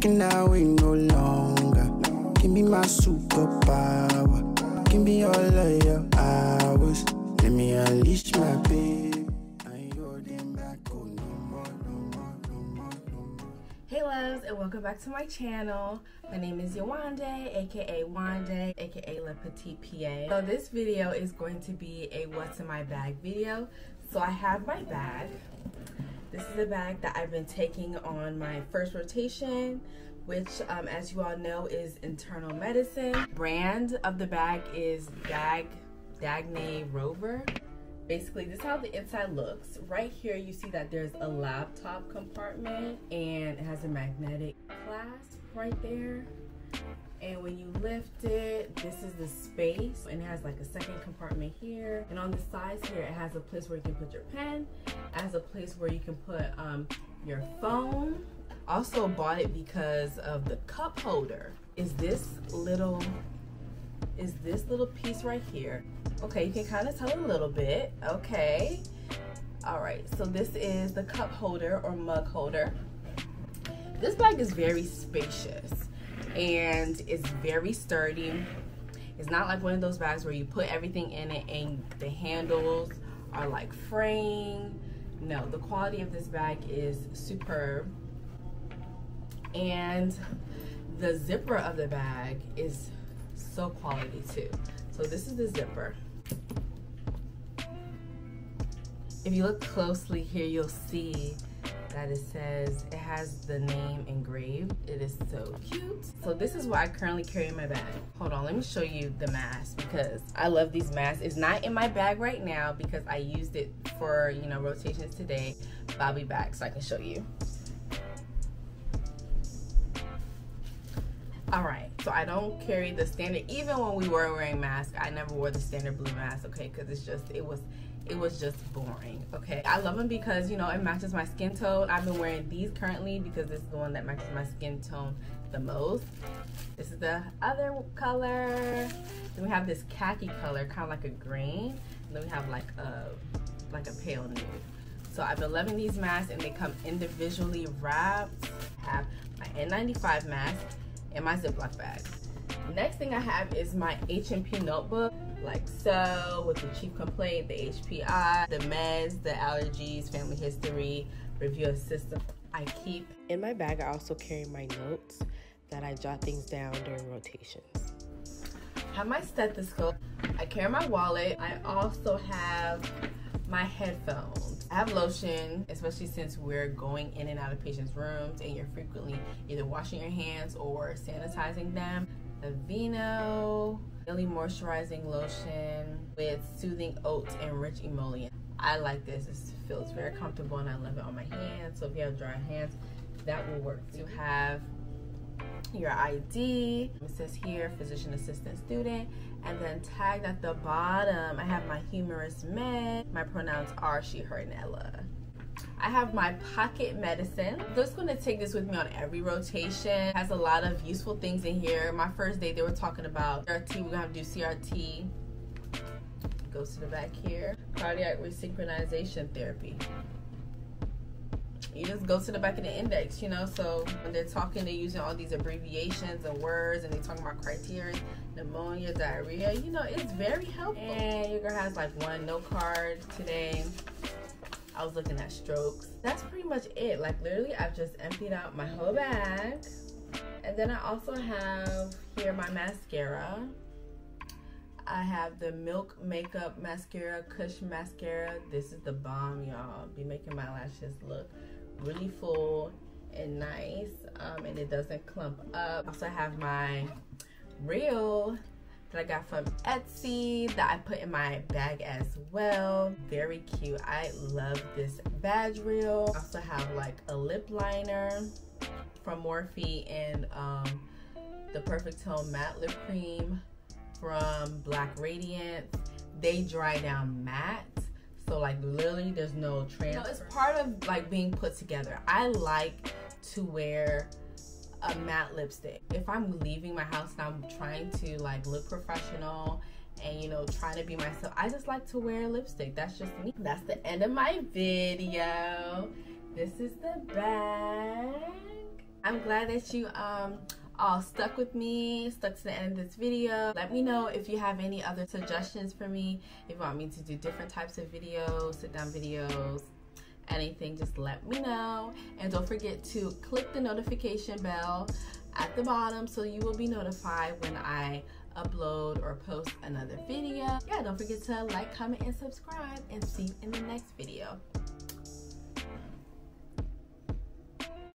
cannot wait no longer. Give me my superpower. Give me all of your hours. Let me unleash my back, oh. Hey loves and welcome back to my channel. My name is Yawande, aka Wande, aka La Petite PA. So this video is going to be a what's in my bag video. So I have my bag. This is a bag that I've been taking on my first rotation, which um, as you all know is internal medicine. Brand of the bag is Dag, Dagne Dover. Basically this is how the inside looks. Right here you see that there's a laptop compartment and it has a magnetic clasp right there and when you lift it this is the space. And it has like a second compartment here. And on the sides here it has a place where you can put your pen. It has a place where you can put um, your phone. Also bought it because of the cup holder. Is this little is this little piece right here? Okay, you can kind of tell a little bit. Okay. All right, so this is the cup holder or mug holder. This bag is very spacious and it's very sturdy. It's not like one of those bags where you put everything in it and the handles are like fraying. No, the quality of this bag is superb. And the zipper of the bag is so quality too. So this is the zipper. If you look closely here, you'll see that it says, it has the name engraved. It is so cute. So this is what I currently carry in my bag. Hold on, let me show you the mask because I love these masks. It's not in my bag right now because I used it for, you know, rotations today. But I'll be back so I can show you. All right so i don't carry the standard. Even when we were wearing masks i never wore the standard blue mask okay? Because it's just it was it was just boring okay? I love them because you know it matches my skin tone. I've been wearing these currently because this is the one that matches my skin tone the most. This is the other color. Then we have this khaki color kind of like a green. And then we have like a like a pale nude. So I've been loving these masks and they come individually wrapped. I have my N95 mask in my Ziploc bag. Next thing I have is my H&P notebook, like so, with the chief complaint, the HPI, the meds, the allergies, family history, review of system. I keep in my bag. I also carry my notes that I jot things down during rotations. I have my stethoscope. I carry my wallet. I also have my headphones. I have lotion, especially since we're going in and out of patients' rooms and you're frequently either washing your hands or sanitizing them. Aveeno Daily Moisturizing Lotion with Soothing Oats and Rich Emollient. I like this. It feels very comfortable and I love it on my hands. So if you have dry hands, that will work. You have your ID. It says here, physician assistant student. And then tagged at the bottom, I have my Humerus Med. My pronouns are she, her, and Ella. I have my pocket medicine. I'm just gonna take this with me on every rotation. It has a lot of useful things in here. My first day, they were talking about CRT. We're gonna have to do CRT. Goes to the back here. Cardiac resynchronization therapy you just go to the back of the index, you know. So when they're talking, they're using all these abbreviations and words, and they're talking about criteria, pneumonia, diarrhea. You know, it's very helpful. And your girl has like one note card today. I was looking at strokes. That's pretty much it. Like literally, I've just emptied out my whole bag. And then I also have here my mascara. I have the Milk Makeup Mascara, Kush Mascara. This is the bomb, y'all. Be making my lashes look really full and nice um, and it doesn't clump up. Also, I have my reel that I got from Etsy that I put in my bag as well. Very cute. I love this badge reel. I also have like a lip liner from Morphe and um, the Perfect Tone Matte Lip Cream from Black Radiance. They dry down matte so like literally there's no transfer. Know, it's part of like being put together. I like to wear a matte lipstick. If I'm leaving my house and I'm trying to like look professional and you know trying to be myself, I just like to wear a lipstick. That's just me. That's the end of my video. This is the bag. I'm glad that you um all stuck with me, stuck to the end of this video. Let me know if you have any other suggestions for me. If you want me to do different types of videos, sit down videos, anything, just let me know. And don't forget to click the notification bell at the bottom so you will be notified when I upload or post another video. Yeah, don't forget to like, comment, and subscribe and see you in the next video.